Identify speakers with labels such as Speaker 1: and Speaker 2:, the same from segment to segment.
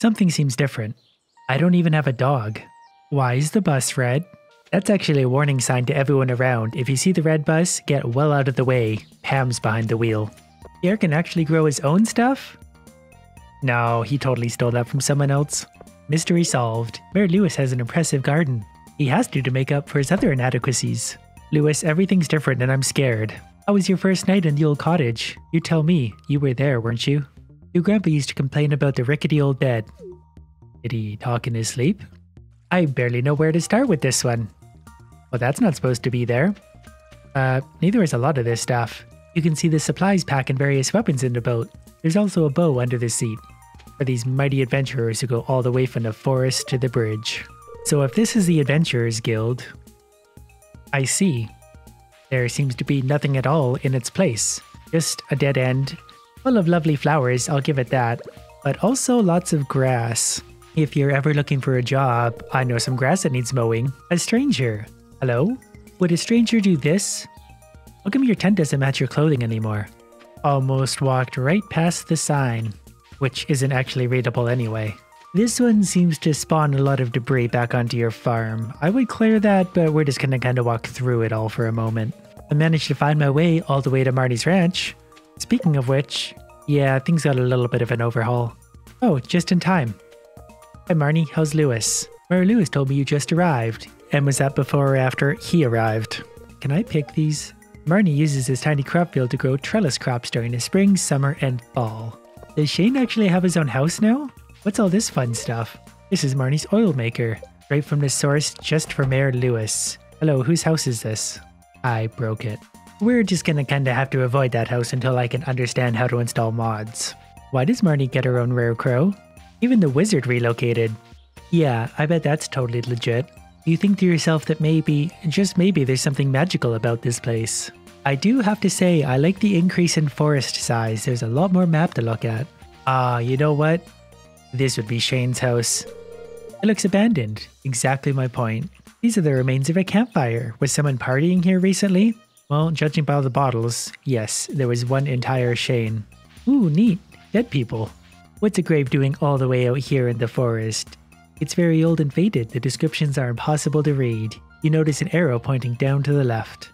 Speaker 1: Something seems different. I don't even have a dog. Why is the bus red? That's actually a warning sign to everyone around. If you see the red bus, get well out of the way. Pam's behind the wheel. Pierre can actually grow his own stuff? No, he totally stole that from someone else. Mystery solved. Mayor Lewis has an impressive garden. He has to to make up for his other inadequacies. Lewis, everything's different and I'm scared. How was your first night in the old cottage? You tell me. You were there, weren't you? Your grandpa used to complain about the rickety old bed. Did he talk in his sleep? I barely know where to start with this one. Well, that's not supposed to be there. Uh, neither is a lot of this stuff. You can see the supplies pack and various weapons in the boat. There's also a bow under the seat for these mighty adventurers who go all the way from the forest to the bridge. So if this is the Adventurers Guild, I see. There seems to be nothing at all in its place. Just a dead end. Full of lovely flowers, I'll give it that. But also lots of grass. If you're ever looking for a job, I know some grass that needs mowing. A stranger. Hello? Would a stranger do this? How come your tent doesn't match your clothing anymore? Almost walked right past the sign, which isn't actually readable anyway. This one seems to spawn a lot of debris back onto your farm. I would clear that, but we're just gonna kinda walk through it all for a moment. I managed to find my way all the way to Marnie's ranch. Speaking of which, yeah, things got a little bit of an overhaul. Oh, just in time. Hi Marnie, how's Lewis? Mayor Lewis told me you just arrived. And was that before or after he arrived? Can I pick these? Marnie uses his tiny crop field to grow trellis crops during the spring, summer, and fall. Does Shane actually have his own house now? What's all this fun stuff? This is Marnie's oil maker, right from the source just for Mayor Lewis. Hello, whose house is this? I broke it. We're just gonna kinda have to avoid that house until I can understand how to install mods. Why does Marnie get her own Rarecrow? Even the wizard relocated. Yeah, I bet that's totally legit. You think to yourself that maybe, just maybe, there's something magical about this place. I do have to say, I like the increase in forest size. There's a lot more map to look at. Ah, you know what? This would be Shane's house. It looks abandoned. Exactly my point. These are the remains of a campfire. Was someone partying here recently? Well, judging by the bottles, yes, there was one entire Shane. Ooh, neat. Dead people. What's a grave doing all the way out here in the forest? It's very old and faded. The descriptions are impossible to read. You notice an arrow pointing down to the left.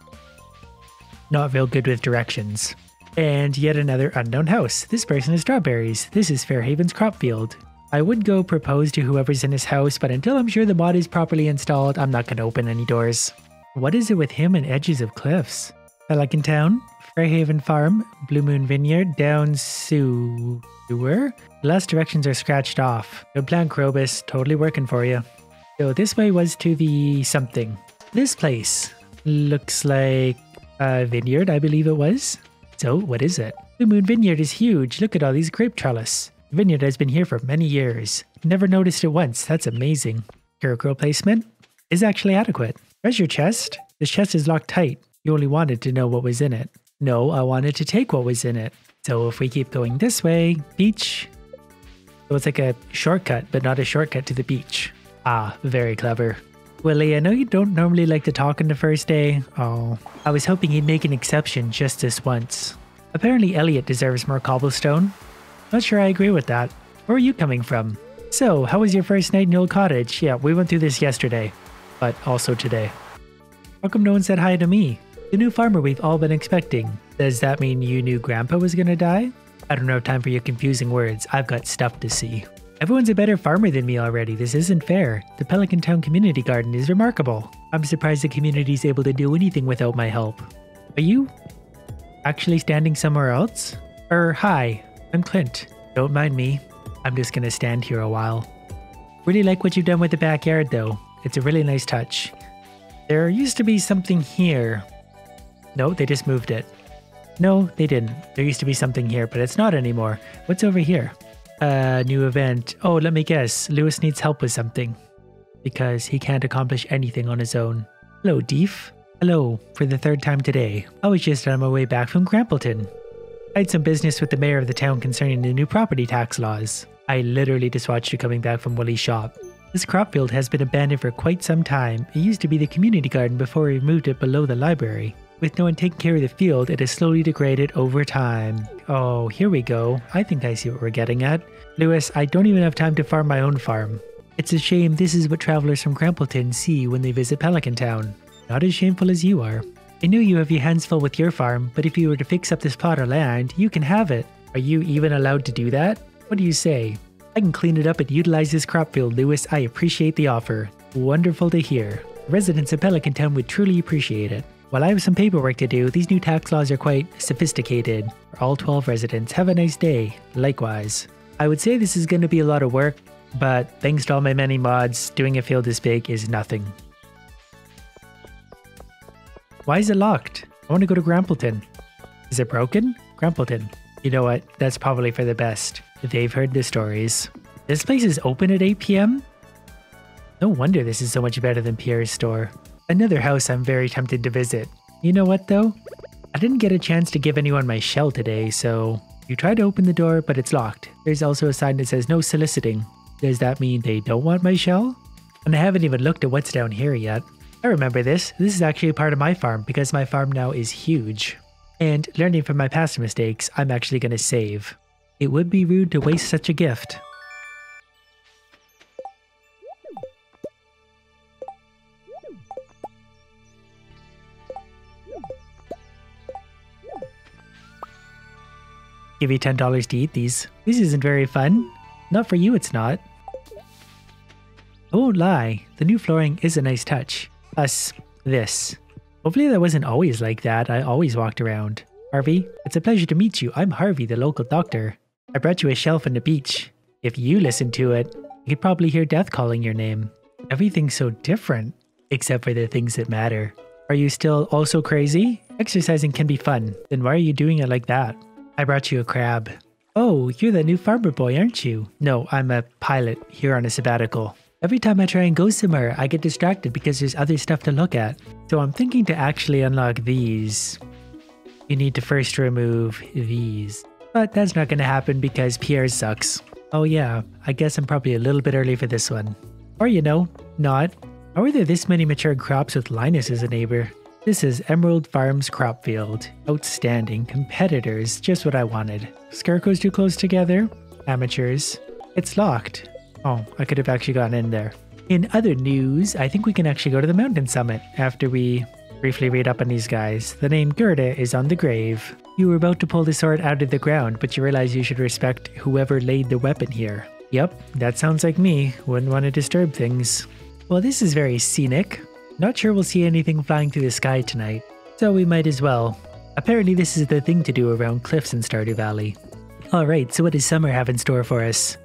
Speaker 1: Not real good with directions. And yet another unknown house. This person is strawberries. This is Fairhaven's crop field. I would go propose to whoever's in his house, but until I'm sure the mod is properly installed, I'm not going to open any doors. What is it with him and edges of cliffs? Pelican Town, Fairhaven Farm, Blue Moon Vineyard, Down Sewer. The last directions are scratched off. Good plan, Krobus. Totally working for you. So this way was to the something. This place looks like a vineyard, I believe it was. So what is it? Blue Moon Vineyard is huge. Look at all these grape trellis. The vineyard has been here for many years. Never noticed it once. That's amazing. Hero placement is actually adequate. Treasure chest. This chest is locked tight. You only wanted to know what was in it. No, I wanted to take what was in it. So if we keep going this way, beach. So it's like a shortcut, but not a shortcut to the beach. Ah, very clever. Willy, I know you don't normally like to talk on the first day. Oh, I was hoping he'd make an exception just this once. Apparently Elliot deserves more cobblestone. Not sure I agree with that. Where are you coming from? So, how was your first night in the old cottage? Yeah, we went through this yesterday, but also today. How come no one said hi to me? The new farmer we've all been expecting. Does that mean you knew Grandpa was gonna die? I don't have time for your confusing words. I've got stuff to see. Everyone's a better farmer than me already. This isn't fair. The Pelican Town Community Garden is remarkable. I'm surprised the community's able to do anything without my help. Are you actually standing somewhere else? Er, hi, I'm Clint. Don't mind me. I'm just gonna stand here a while. Really like what you've done with the backyard though. It's a really nice touch. There used to be something here. No, they just moved it. No, they didn't. There used to be something here, but it's not anymore. What's over here? A uh, new event. Oh, let me guess. Lewis needs help with something. Because he can't accomplish anything on his own. Hello, Deef. Hello, for the third time today. I was just on my way back from Grampleton. I had some business with the mayor of the town concerning the new property tax laws. I literally just watched you coming back from Willy's shop. This crop field has been abandoned for quite some time. It used to be the community garden before we moved it below the library. With no one taking care of the field, it has slowly degraded over time. Oh, here we go. I think I see what we're getting at. Lewis, I don't even have time to farm my own farm. It's a shame this is what travelers from Grampleton see when they visit Pelican Town. Not as shameful as you are. I know you have your hands full with your farm, but if you were to fix up this plot of land, you can have it. Are you even allowed to do that? What do you say? I can clean it up and utilize this crop field, Lewis. I appreciate the offer. Wonderful to hear. Residents of Pelican Town would truly appreciate it. While I have some paperwork to do, these new tax laws are quite sophisticated. For all 12 residents, have a nice day. Likewise. I would say this is going to be a lot of work, but thanks to all my many mods, doing a field this big is nothing. Why is it locked? I want to go to Grampleton. Is it broken? Grampleton. You know what? That's probably for the best. They've heard the stories. This place is open at 8 p.m.? No wonder this is so much better than Pierre's store. Another house I'm very tempted to visit. You know what though? I didn't get a chance to give anyone my shell today, so you try to open the door, but it's locked. There's also a sign that says no soliciting. Does that mean they don't want my shell? And I haven't even looked at what's down here yet. I remember this. This is actually part of my farm because my farm now is huge. And learning from my past mistakes, I'm actually going to save. It would be rude to waste such a gift. Give you $10 to eat these. This isn't very fun. Not for you, it's not. I won't lie, the new flooring is a nice touch. Us, this. Hopefully that wasn't always like that, I always walked around. Harvey, it's a pleasure to meet you. I'm Harvey, the local doctor. I brought you a shelf on the beach. If you listen to it, you could probably hear death calling your name. Everything's so different, except for the things that matter. Are you still also crazy? Exercising can be fun. Then why are you doing it like that? I brought you a crab. Oh, you're the new farmer boy, aren't you? No, I'm a pilot here on a sabbatical. Every time I try and go somewhere, I get distracted because there's other stuff to look at. So I'm thinking to actually unlock these. You need to first remove these. But that's not going to happen because Pierre sucks. Oh yeah, I guess I'm probably a little bit early for this one. Or you know, not. How are there this many mature crops with Linus as a neighbor? This is Emerald Farms crop field. Outstanding. Competitors. Just what I wanted. Scarecrows too close together. Amateurs. It's locked. Oh, I could have actually gotten in there. In other news, I think we can actually go to the mountain summit after we briefly read up on these guys. The name Gerda is on the grave. You were about to pull the sword out of the ground, but you realize you should respect whoever laid the weapon here. Yep, that sounds like me. Wouldn't want to disturb things. Well, this is very scenic. Not sure we'll see anything flying through the sky tonight, so we might as well. Apparently this is the thing to do around cliffs in Stardew Valley. Alright, so what does summer have in store for us?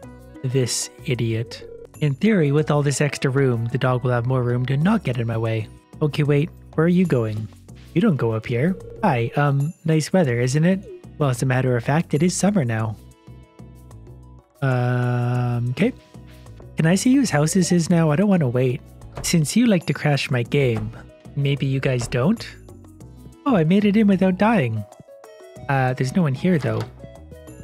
Speaker 1: This idiot. In theory, with all this extra room, the dog will have more room to not get in my way. Okay, wait, where are you going? You don't go up here. Hi, um, nice weather, isn't it? Well, as a matter of fact, it is summer now. Um, okay. Can I see whose house this is now? I don't want to wait. Since you like to crash my game, maybe you guys don't? Oh, I made it in without dying. Uh, there's no one here though.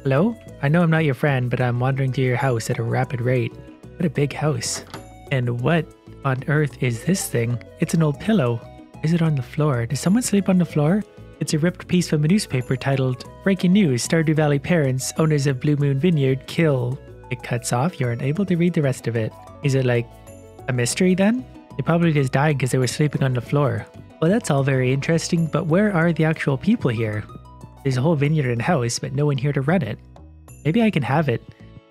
Speaker 1: Hello? I know I'm not your friend, but I'm wandering through your house at a rapid rate. What a big house. And what on earth is this thing? It's an old pillow. Is it on the floor? Does someone sleep on the floor? It's a ripped piece from a newspaper titled Breaking News Stardew Valley Parents, Owners of Blue Moon Vineyard, Kill. It cuts off, you're unable to read the rest of it. Is it like a mystery then? They probably just died because they were sleeping on the floor. Well, that's all very interesting, but where are the actual people here? There's a whole vineyard and house, but no one here to run it. Maybe I can have it.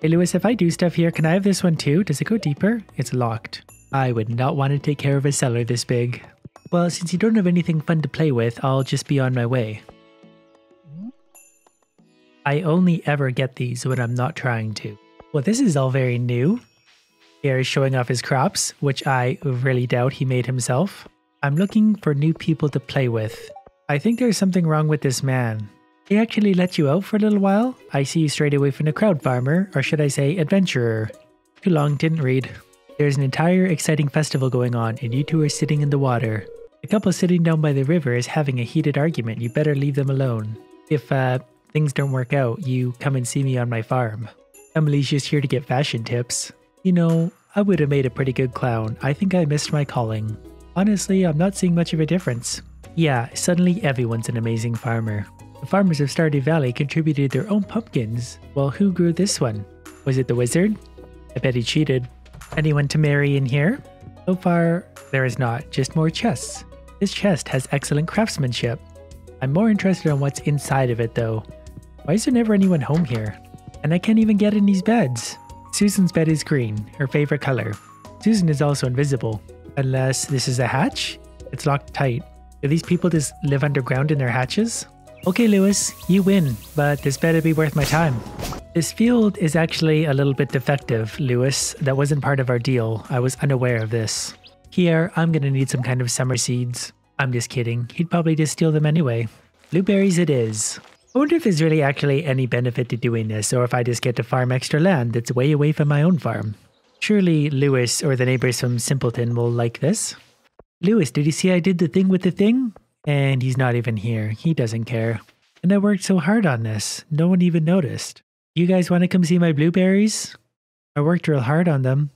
Speaker 1: Hey Lewis, if I do stuff here, can I have this one too? Does it go deeper? It's locked. I would not want to take care of a cellar this big. Well, since you don't have anything fun to play with, I'll just be on my way. I only ever get these when I'm not trying to. Well, this is all very new. Is showing off his crops, which I really doubt he made himself. I'm looking for new people to play with. I think there's something wrong with this man. He actually let you out for a little while? I see you straight away from the crowd farmer, or should I say adventurer. Too long, didn't read. There's an entire exciting festival going on, and you two are sitting in the water. The couple sitting down by the river is having a heated argument. You better leave them alone. If uh, things don't work out, you come and see me on my farm. Emily's just here to get fashion tips. You know, I would have made a pretty good clown. I think I missed my calling. Honestly, I'm not seeing much of a difference. Yeah, suddenly everyone's an amazing farmer. The farmers of Stardew Valley contributed their own pumpkins. Well, who grew this one? Was it the wizard? I bet he cheated. Anyone to marry in here? So far, there is not, just more chests. This chest has excellent craftsmanship. I'm more interested in what's inside of it though. Why is there never anyone home here? And I can't even get in these beds. Susan's bed is green, her favorite color. Susan is also invisible. Unless this is a hatch? It's locked tight. Do these people just live underground in their hatches? Okay, Lewis, you win, but this better be worth my time. This field is actually a little bit defective, Lewis. That wasn't part of our deal. I was unaware of this. Here, I'm gonna need some kind of summer seeds. I'm just kidding. He'd probably just steal them anyway. Blueberries it is. I wonder if there's really actually any benefit to doing this, or if I just get to farm extra land that's way away from my own farm. Surely Lewis or the neighbors from Simpleton will like this. Lewis, did you see I did the thing with the thing? And he's not even here. He doesn't care. And I worked so hard on this. No one even noticed. You guys want to come see my blueberries? I worked real hard on them.